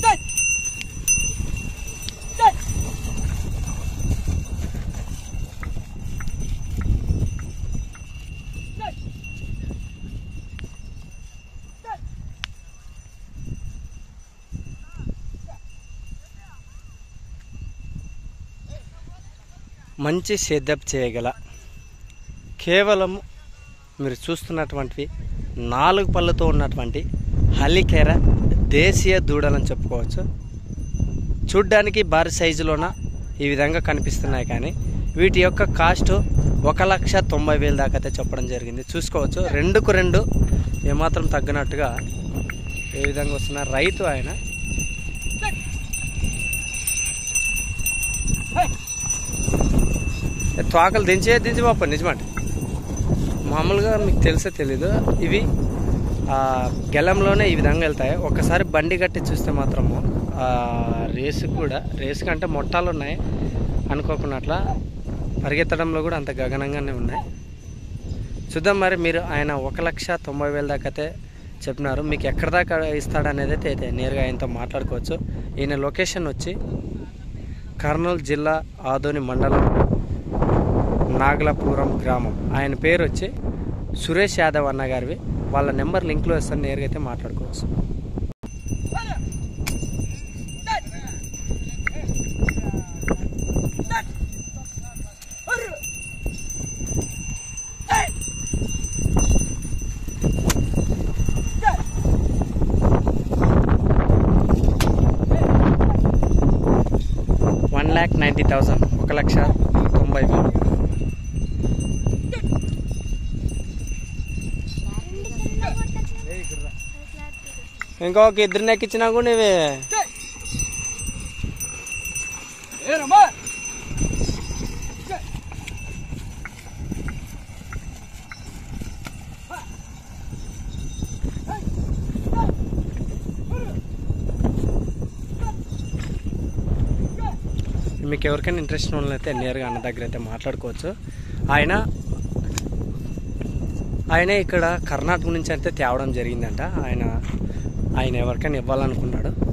Dad! మంచి సేద్యపు చేయగల కేవలం మీరు చూస్తున్నటువంటివి నాలుగు పళ్ళతో ఉన్నటువంటి హలికెర దేశీయ దూడలని చెప్పుకోవచ్చు. చూడ్డానికి భారీ సైజులోన ఈ విధంగా కనిపిస్తున్నాయి కానీ వీటి యొక్క కాస్ట్ ఒక లక్ష తొంభై వేల దాకా అయితే చెప్పడం జరిగింది. చూసుకోవచ్చు రెండుకు రెండు ఏమాత్రం తగ్గినట్టుగా ఏ విధంగా వస్తున్న రైతు ఆయన. ఏ, తోకలు దించే దించి పాప నిజమాట మామూలుగా మీకు తెలిసే తెలీదు. ఇవి గెలంలోనే ఈ విధంగా వెళ్తాయి. ఒక్కసారి బండి కట్టి చూస్తే మాత్రము రేసు కూడా రేసు కంటే మొట్టాలు ఉన్నాయి అనుకోకున్నట్లా పరిగెత్తడంలో కూడా అంత గగనంగానే ఉన్నాయి. చూద్దాం మరి మీరు ఆయన ఒక లక్ష తొంభై వేల దాకా అయితే చెప్పినారు. మీకు ఎక్కడ దాకా ఇస్తాడనేది అయితే అయితే నేరుగా ఆయనతో మాట్లాడుకోవచ్చు. ఈయన లొకేషన్ వచ్చి కర్నూలు జిల్లా ఆదోని మండలం నాగలాపురం గ్రామం. ఆయన పేరు వచ్చి సురేష్ యాదవ్ అన్న గారివి. వాళ్ళ నెంబర్ లింక్లో ఇస్తాను నేరుగా అయితే మాట్లాడుకోవచ్చు. వన్ ల్యాక్ నైంటీ థౌసండ్ ఒక లక్ష తొంభై వేలు. ఇంకొక ఇద్దరిని ఎక్కించినా కూడా ఇవి మీకు ఎవరికైనా ఇంట్రెస్ట్ ఉన్న అయితే నేరుగా అన్న దగ్గర అయితే మాట్లాడుకోవచ్చు. ఆయన ఆయనే ఇక్కడ కర్ణాటక నుంచి అయితే తేవడం జరిగిందంట. ఆయన ఆయన ఎవరికైనా ఇవ్వాలనుకున్నాడు.